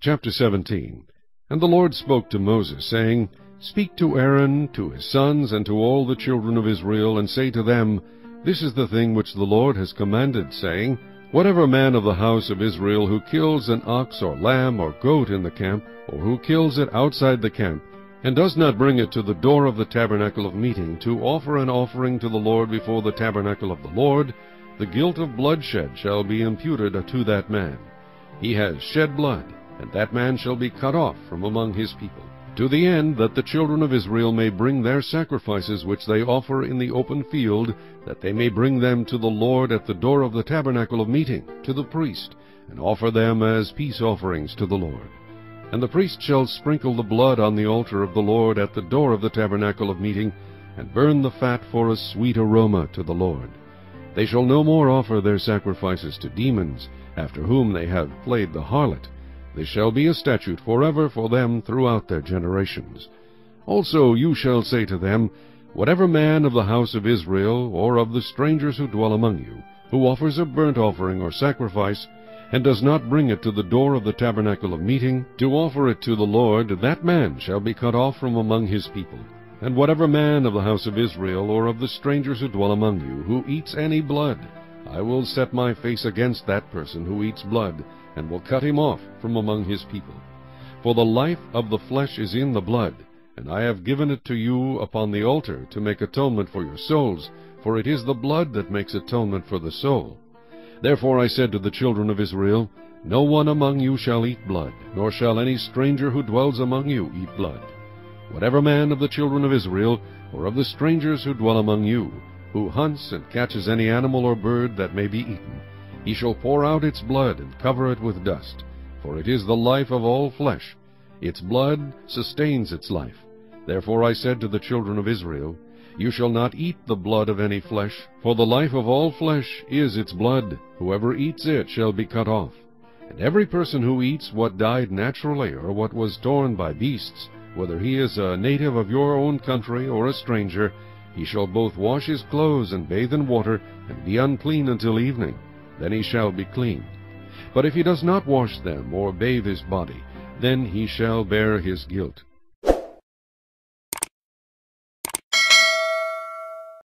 Chapter 17 And the Lord spoke to Moses, saying, Speak to Aaron, to his sons, and to all the children of Israel, and say to them, This is the thing which the Lord has commanded, saying, Whatever man of the house of Israel who kills an ox or lamb or goat in the camp, or who kills it outside the camp, and does not bring it to the door of the tabernacle of meeting, to offer an offering to the Lord before the tabernacle of the Lord, the guilt of bloodshed shall be imputed to that man. He has shed blood, and that man shall be cut off from among his people, to the end that the children of Israel may bring their sacrifices which they offer in the open field, that they may bring them to the Lord at the door of the tabernacle of meeting, to the priest, and offer them as peace offerings to the Lord. And the priest shall sprinkle the blood on the altar of the Lord at the door of the tabernacle of meeting, and burn the fat for a sweet aroma to the Lord. They shall no more offer their sacrifices to demons, after whom they have played the harlot, this shall be a statute forever for them throughout their generations. Also you shall say to them, Whatever man of the house of Israel, or of the strangers who dwell among you, who offers a burnt offering or sacrifice, and does not bring it to the door of the tabernacle of meeting, to offer it to the Lord, that man shall be cut off from among his people. And whatever man of the house of Israel, or of the strangers who dwell among you, who eats any blood, I will set my face against that person who eats blood, and will cut him off from among his people. For the life of the flesh is in the blood, and I have given it to you upon the altar to make atonement for your souls, for it is the blood that makes atonement for the soul. Therefore I said to the children of Israel, No one among you shall eat blood, nor shall any stranger who dwells among you eat blood. Whatever man of the children of Israel, or of the strangers who dwell among you, who hunts and catches any animal or bird that may be eaten, he shall pour out its blood and cover it with dust. For it is the life of all flesh. Its blood sustains its life. Therefore I said to the children of Israel, You shall not eat the blood of any flesh, for the life of all flesh is its blood. Whoever eats it shall be cut off. And every person who eats what died naturally, or what was torn by beasts, whether he is a native of your own country or a stranger, he shall both wash his clothes and bathe in water, and be unclean until evening. Then he shall be clean. But if he does not wash them, or bathe his body, then he shall bear his guilt.